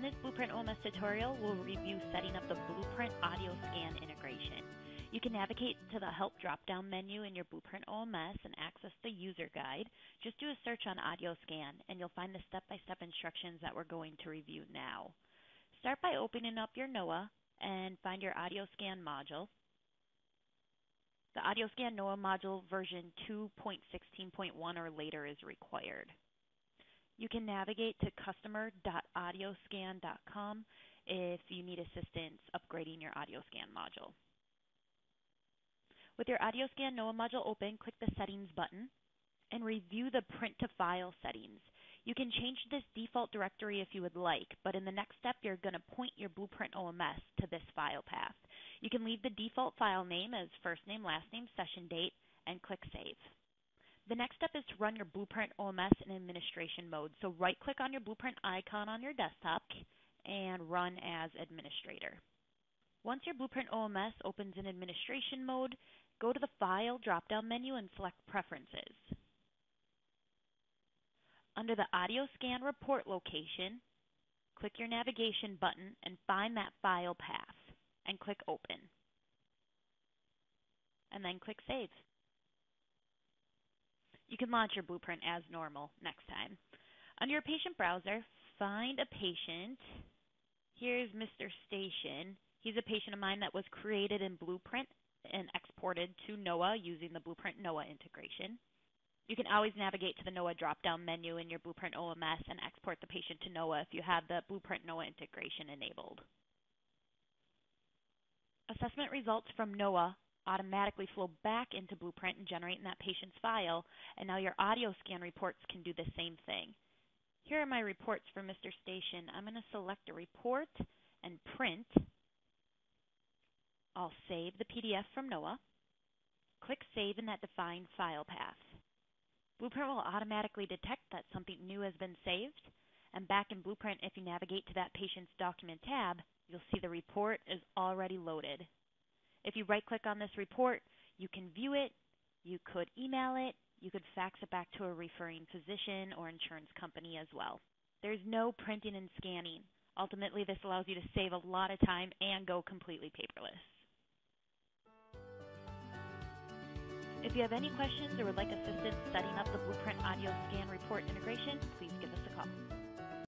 In this Blueprint OMS tutorial, we'll review setting up the Blueprint Audio Scan integration. You can navigate to the Help drop-down menu in your Blueprint OMS and access the user guide. Just do a search on Audioscan and you'll find the step-by-step -step instructions that we're going to review now. Start by opening up your NOAH and find your Audioscan module. The Audio Scan NOAH module version 2.16.1 or later is required. You can navigate to customer.audioscan.com if you need assistance upgrading your Audioscan module. With your Audioscan NOAH module open, click the Settings button and review the Print to File settings. You can change this default directory if you would like, but in the next step, you're going to point your Blueprint OMS to this file path. You can leave the default file name as first name, last name, session date, and click Save. The next step is to run your Blueprint OMS in administration mode. So right click on your Blueprint icon on your desktop and run as administrator. Once your Blueprint OMS opens in administration mode, go to the File drop-down menu and select Preferences. Under the Audioscan Report location, click your navigation button and find that file path and click Open. And then click Save. You can launch your blueprint as normal next time. Under your patient browser, find a patient. Here's Mr. Station. He's a patient of mine that was created in Blueprint and exported to NOAH using the Blueprint NOAH integration. You can always navigate to the NOAH drop-down menu in your Blueprint OMS and export the patient to NOAH if you have the Blueprint NOAH integration enabled. Assessment results from NOAH automatically flow back into Blueprint and generate in that patient's file, and now your audio scan reports can do the same thing. Here are my reports for Mr. Station. I'm going to select a report and print. I'll save the PDF from NOAH. Click Save in that defined file path. Blueprint will automatically detect that something new has been saved, and back in Blueprint, if you navigate to that patient's document tab, you'll see the report is already loaded. If you right click on this report, you can view it, you could email it, you could fax it back to a referring physician or insurance company as well. There's no printing and scanning. Ultimately, this allows you to save a lot of time and go completely paperless. If you have any questions or would like assistance setting up the Blueprint Audio Scan Report integration, please give us.